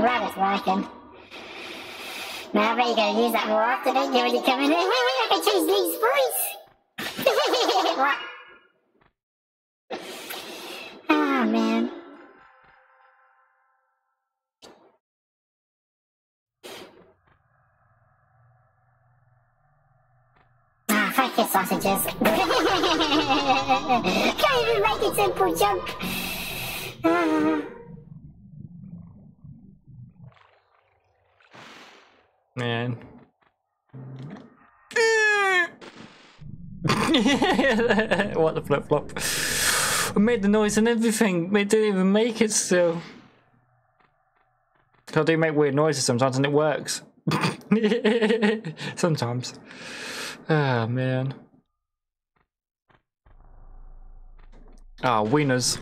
glad it's working. Now I bet you're gonna use that more often, don't you, when you come in? Wait, wait, I can change Link's voice! what? Oh, man. Ah, fuck your sausages. Can't even make a simple jump. Ah. Man. what the flip flop? I made the noise and everything. It didn't even make it still. I do make weird noises sometimes and it works. sometimes. Ah, oh, man. Ah, oh, wieners.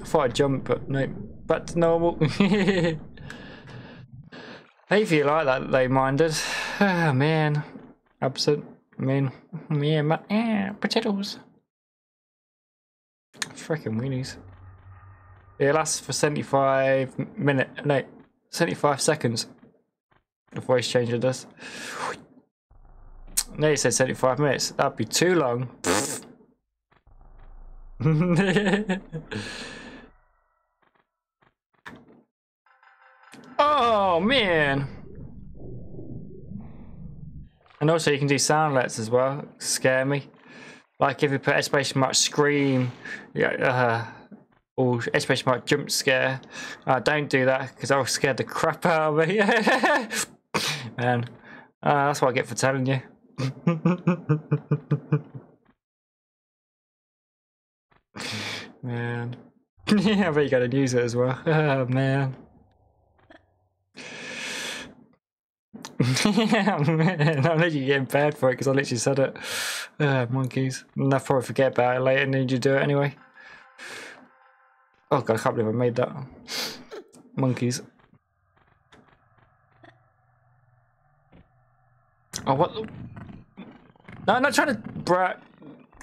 I thought I'd jump, but no. Back to normal. Hey, if you like that, they minded. Ah, oh, man. Absent. I mean, yeah, my, yeah, potatoes. Freaking weenies. It lasts for 75 minutes. No, 75 seconds. The voice changer does. No, you said 75 minutes. That'd be too long. oh, man. And also you can do sound alerts as well. Scare me. Like if you put exclamation mark scream, yeah, uh, or exclamation mark jump scare. Uh, don't do that because I'll scare the crap out of me. Man, uh, that's what I get for telling you. man. yeah, but you gotta use it as well. Oh, man. Yeah. I'm literally getting bad for it because I literally said it. Uh, monkeys. And I'll probably forget about it later and then you do it anyway. Oh god, I can't believe I made that. Monkeys. Oh, what? No, I'm not trying to brat.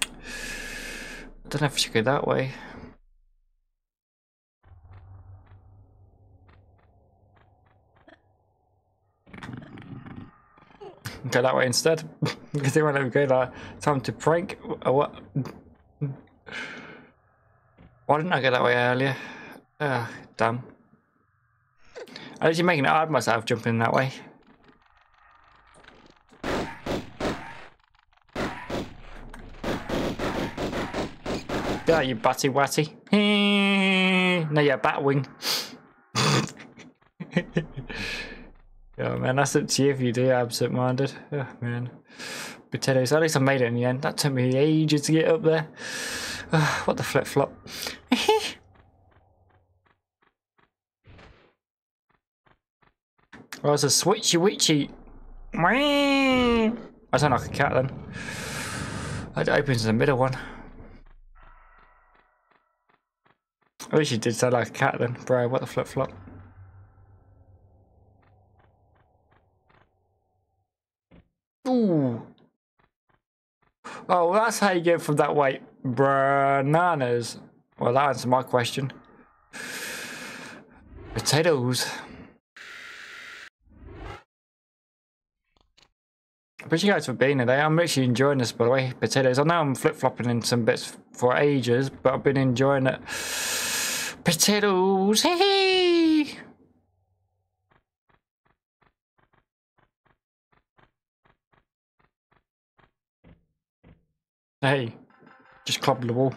I don't know if I should go that way. Go that way instead. because they won't let me go there. Time to prank. Uh, what? Why didn't I go that way earlier? Ah, damn. I was just making it hard myself jumping that way. Yeah, you batty watty. no, you're batwing. Yeah, man, that's up to you if you do absent-minded. Oh, man. Potatoes. At least I made it in the end. That took me ages to get up there. Oh, what the flip-flop. well, it's a switchy witchy. I sound like a cat then. That opens the middle one. I wish you did er sound like a cat then, bro. What the flip flop? Ooh. Oh, well, that's how you get from that white bananas. Well, that answers my question. Potatoes. I appreciate you guys for being today. I'm actually enjoying this, by the way. Potatoes. I know I'm flip-flopping in some bits for ages, but I've been enjoying it. Potatoes. Hey! Hey, just club the wall.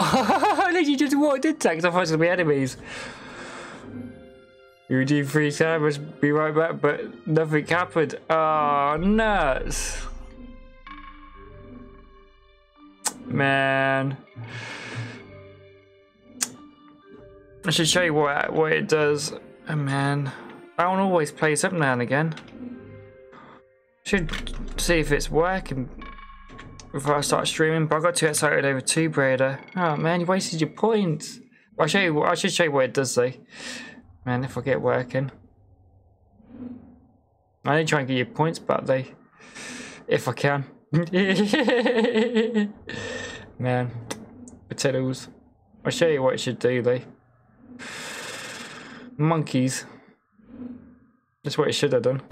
you just walked into because I thought it was going to be enemies. You do three servers, be right back, but nothing happened. Oh, nuts. Man. I should show you what, what it does. Oh, man. Don't always plays up now and again. Should see if it's working before I start streaming, but I got too excited over Tomb Raider. Oh man, you wasted your points. I'll show you. I should show you what it does though. Man, if I get working, I need to try and get your points back though, if I can. man, Potatoes. I'll show you what it should do, though. Monkeys. That's what it should have done.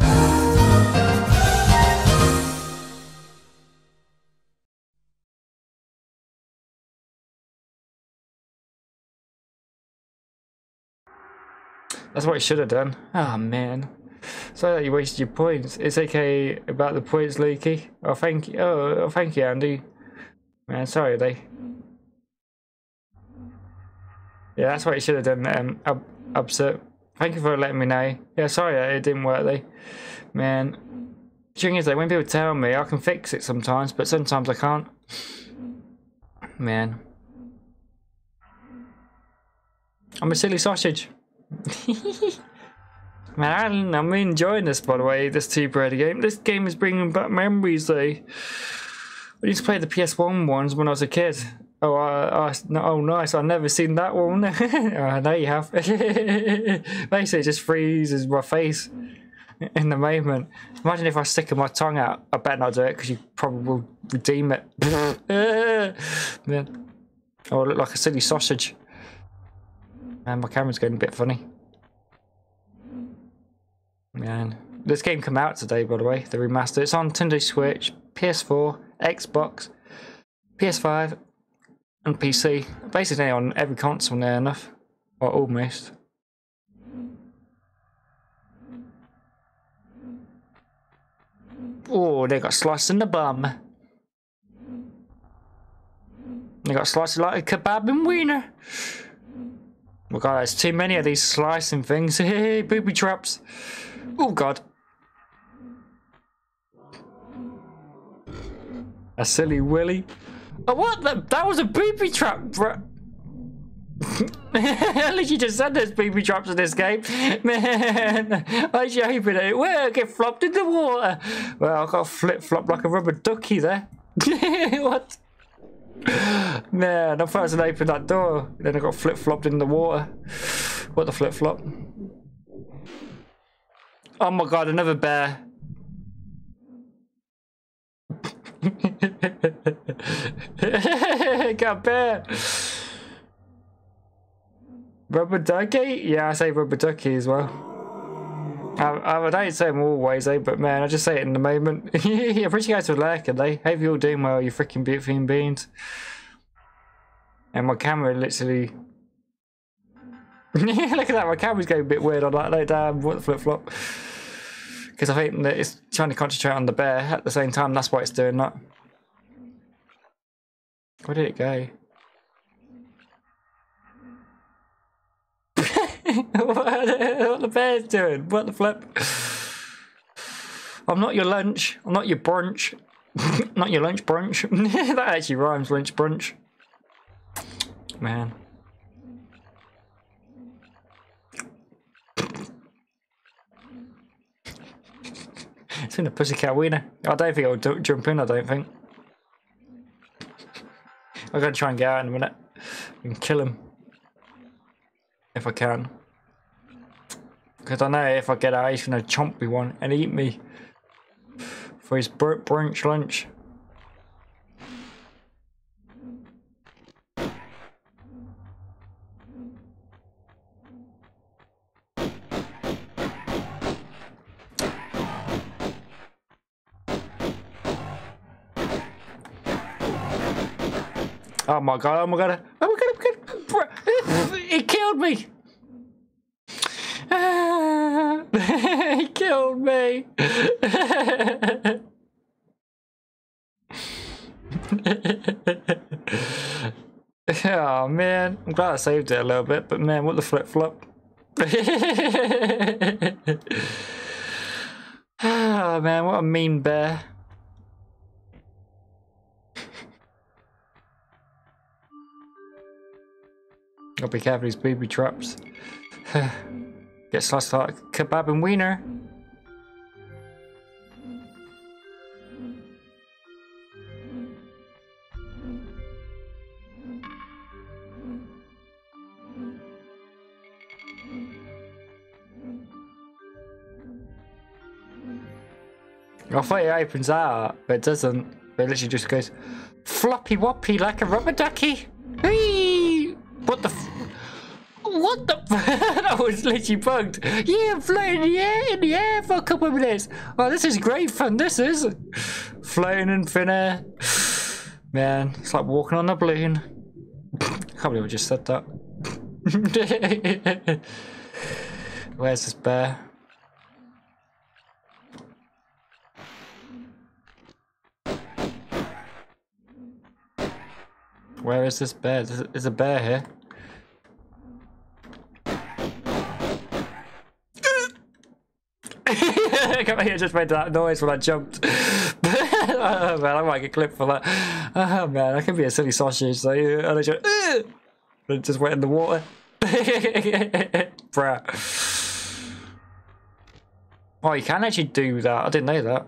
That's what it should have done. Ah, oh, man. Sorry that you wasted your points. It's okay about the points, Lukey. Oh, thank you. Oh, oh thank you, Andy. Man, sorry, they. Yeah, that's what you should have done, um, up, upset. Thank you for letting me know. Yeah, sorry it didn't work, though. Man. Thing is, though, when people tell me, I can fix it sometimes, but sometimes I can't. Man. I'm a silly sausage. Man, I'm enjoying this, by the way, this Tomb Raider game. This game is bringing back memories, though. I used to play the PS1 ones when I was a kid. Oh, no, oh, nice. I've never seen that one. Ah, oh, now you have. Basically, it just freezes my face in the moment. Imagine if I stick my tongue out. I bet not do it because you probably will redeem it. yeah. Oh, I look like a silly sausage. Man, my camera's getting a bit funny. Man. This game came out today, by the way, the remaster. It's on Nintendo Switch, PS4, Xbox, PS5, and PC. Basically on every console near enough. Or almost. Oh, they got sliced in the bum. They got sliced like a kebab and wiener. Oh god, there's too many of these slicing things. Hey, booby traps. Oh god. A silly willy. Oh, what the? That was a booby trap, bro. At least you just said there's booby traps in this game. Man, I was hoping it will get flopped in the water. Well, I got flip flop like a rubber ducky there. what? Man, I thought I was going to open that door. Then I got flip flopped in the water. What the flip flop? Oh my god, another bear. Got bear. Rubber ducky? Yeah, I say rubber ducky as well. I, I don't say them always, eh? But man, I just say it in the moment. I appreciate you guys for lurking, eh? Hope you're all doing well, you freaking beautiful human beings. And my camera literally Look at that, my camera's going a bit weird on that. Like, damn, what flip flop. Because I think that it's trying to concentrate on the bear at the same time. That's why it's doing that. Where did it go? what, what the bear's doing? What the flip? I'm not your lunch. I'm not your brunch. not your lunch brunch. that actually rhymes, lunch brunch. Man. it's in a pussycat wiener. I don't think it'll jump in, I don't think. I'm to try and get out in a minute and kill him. If I can. Because I know if I get out, he's to chomp me one and eat me for his brunch lunch. Oh my god, oh my god, oh my god, oh it killed me! he killed me! oh man, I'm glad I saved it a little bit, but man, what the flip flop. oh man, what a mean bear. Gotta be careful these booby traps. Get sliced like kebab and wiener. I thought it opens out, but it doesn't. It literally just goes floppy woppy like a rubber ducky. Hey! What the What the That was literally bugged. Yeah, floating in the air, in the air for a couple of minutes. Oh, this is great fun, this is. Floating in thin air. Man, it's like walking on a balloon. can't believe I just said that. Where's this bear? Where is this bear? There's a bear here. I just made that noise when I jumped. oh, man, I might get clipped for that. Oh man, I can be a silly sausage. So, I just, and just went in the water. Bruh. Oh, you can actually do that. I didn't know that.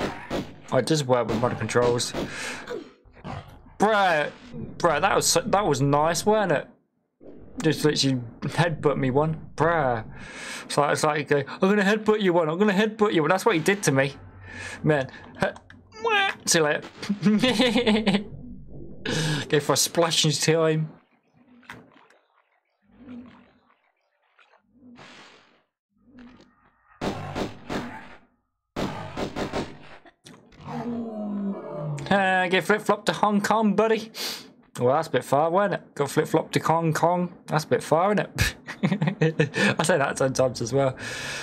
Oh, I just work with motor controls. Bruh, bruh, that was that was nice, weren't it? Just literally headbutt me one, bruh. Like it's like I'm gonna headbutt you one. I'm gonna headbutt you one. That's what he did to me, man. See you later. Go for a splashing time. Uh, get flip flop to Hong Kong, buddy. Well, that's a bit far, wasn't it? Got flip flop to Hong Kong. That's a bit far, isn't it? I say that sometimes as well.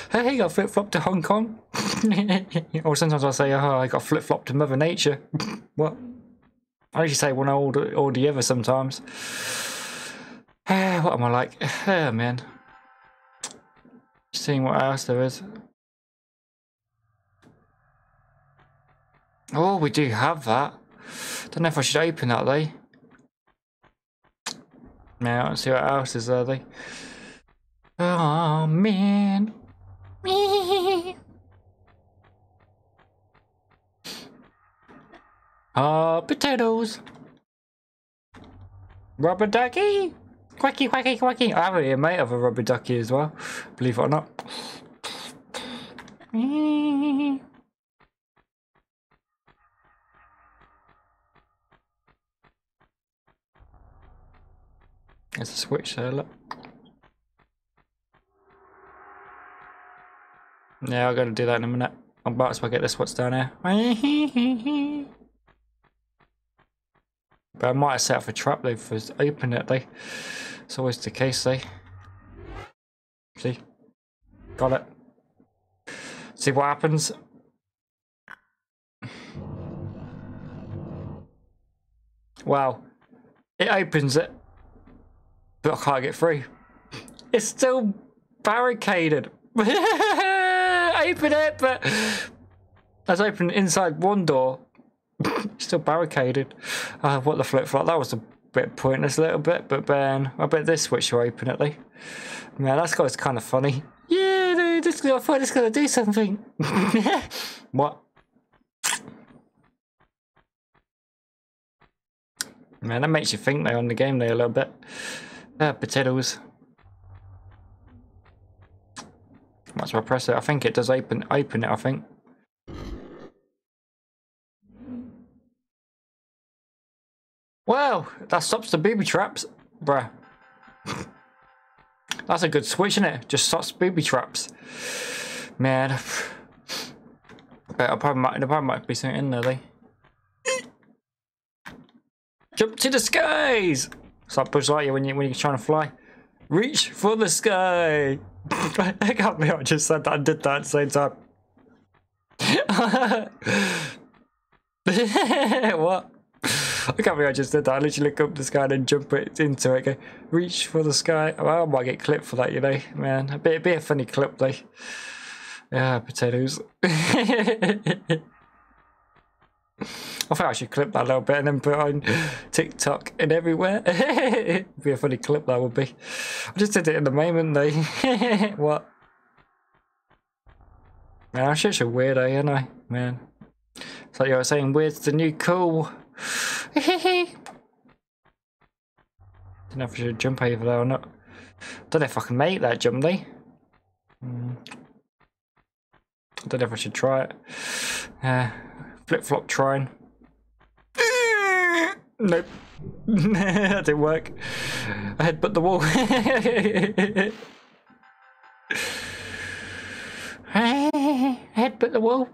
Hey, got flip flop to Hong Kong. or sometimes I say, oh, I got flip flop to Mother Nature. what? I usually say one or the, or the other sometimes. what am I like? Oh, man. Seeing what else there is. Oh, we do have that. Don't know if I should open that though. Now, let's see what else is there though. Oh man. Ah, potatoes. Rubber ducky. Quacky, quacky, quacky. I have a mate of a rubber ducky as well. Believe it or not. There's a switch there, look. Yeah, I'm gonna do that in a minute. I'm about to get this what's down here. But I might have set up a trap though for open it though. It's always the case though. See? Got it. See what happens? Wow. It opens it but I can't get through. It's still barricaded. Open it, but let's open inside one door. still barricaded. Uh, what the flip flop? That was a bit pointless, a little bit, but Ben, I bet this switch will open it. Like, man, that's got kind of funny. Yeah, dude, this I thought it's gonna do something. what? Man, that makes you think though on the game there a little bit. Uh, potatoes. Might as well press it. I think it does open open it, I think. Well, that stops the booby traps. Bruh. That's a good switch, isn't it? Just stops booby traps. Man. But I probably might, there probably might be something in there, though. Jump to the skies! It's like Lightyear when, you, when you're trying to fly. Reach for the sky! I can't I just said that and did that at the same time. what? I can't believe I just did that. I literally look up the sky and then jump it into it. Go, reach for the sky. Well, I might get clipped for that, you know, man. A bit, be a funny clip, though. Yeah, potatoes. I think I should clip that a little bit and then put it on TikTok and everywhere. It'd be a funny clip that would be. I just did it in the moment though. what? Man, I'm such a weirdo, ain't I? Man. It's like you were saying, weird's the new cool. Don't know if I should jump over there or not. Don't know if I can make that jump though. Mm. I don't know if I should try it. Uh, flip flop trying. Nope. that didn't work. I had put the wall. I had put the wall.